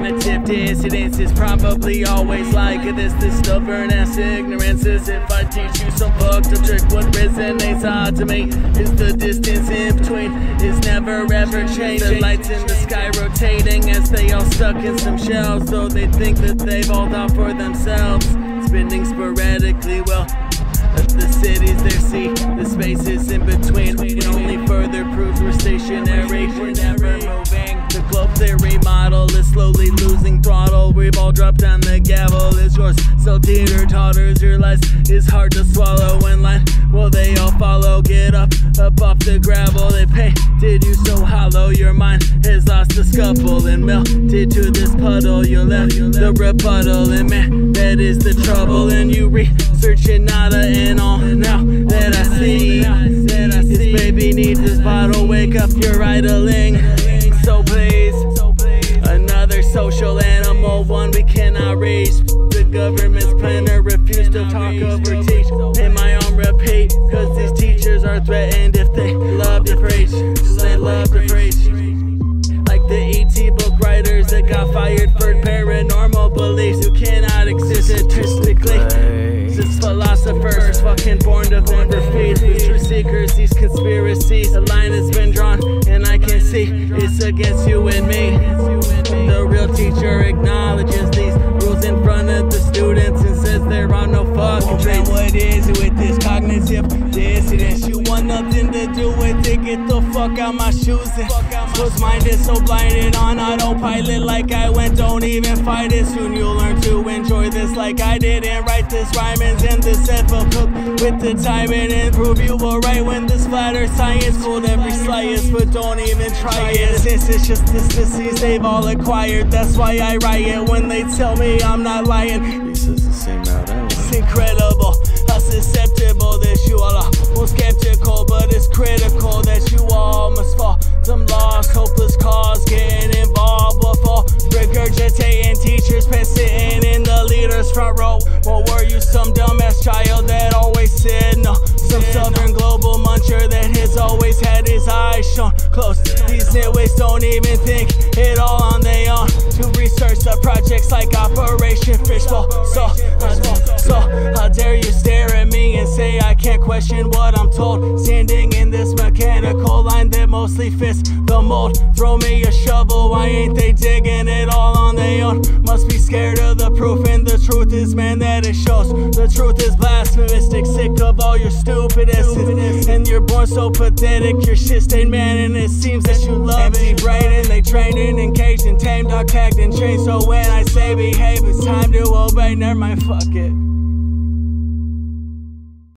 Cognitive dissonance is probably always like this. This stubborn ass ignorance is if I teach you some fucked up trick. What resonates odd to me is the distance in between is never ever changing. The lights in the sky rotating as they all stuck in some shells. Though they think that they've all thought for themselves. Spinning sporadically, well, the cities they see, the spaces slowly losing throttle. We've all dropped down the gavel. It's yours, so teeter totters. Your life is hard to swallow in line. Will they all follow? Get up, up off the gravel. They painted you so hollow. Your mind has lost the scuffle and melted to this puddle. You left the rebuttal, and man, that is the trouble. And you researching nada and all. Now that I see, that I see, this baby needs this bottle. Wake up, you're idling. To talk over teach. Am my on repeat? Cause these teachers are threatened if they love to preach. They love to preach. Like the ET book writers that got fired for paranormal beliefs who cannot exist statistically. This philosophers fucking born to never feed. The truth seekers, these conspiracies. The line has been drawn, and I can see it's against you and me. The real teacher acknowledges no. What is it with this cognitive dissonance? You want nothing to do with it? Get the fuck out my shoes and was minded so blinded on autopilot like I went. Don't even fight it. Soon you'll learn to enjoy this like I didn't write this rhyming's in the set cook with the time and improve. You will right when this flatter science fooled every slightest, but don't even try it. Since it's just this disease they've all acquired. That's why I riot when they tell me I'm not lying. Susceptible that you all are. More skeptical, but it's critical that you all must fall. Some lost, hopeless cause getting involved before regurgitating teachers, pen sitting in the leader's front row. Or were you some dumbass child that always said no? Some southern global muncher that has always had his eyes shown close. These nitwits don't even think it all on their own to research the projects like Operation Fishbowl. So, so, how dare you stare question what I'm told? Standing in this mechanical line that mostly fits the mold. Throw me a shovel, why ain't they digging it all on their own? Must be scared of the proof, and the truth is, man, that it shows. The truth is blasphemous, sick of all your stupidness. And you're born so pathetic, your shit stained man, and it seems that you love Empty brain, and they trained and encaged and tamed, dog tagged and trained. So when I say behave, it's time to obey. Never mind, fuck it.